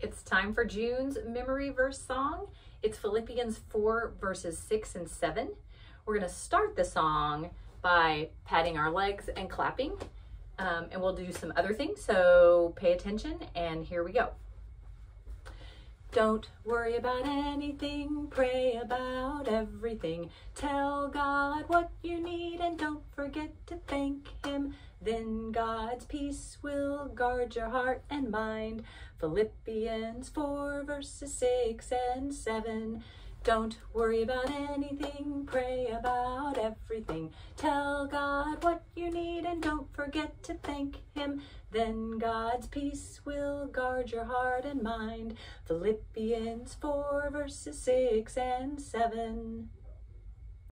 It's time for June's memory verse song. It's Philippians 4, verses 6 and 7. We're going to start the song by patting our legs and clapping, um, and we'll do some other things, so pay attention, and here we go. Don't worry about anything, pray about everything. Tell God what you need and don't forget to thank Him. Then God's peace will guard your heart and mind. Philippians 4 verses 6 and 7. Don't worry about anything, pray about everything. Tell God what you need and don't forget to thank Him. Then God's peace will guard your heart and mind. Philippians 4 verses 6 and 7.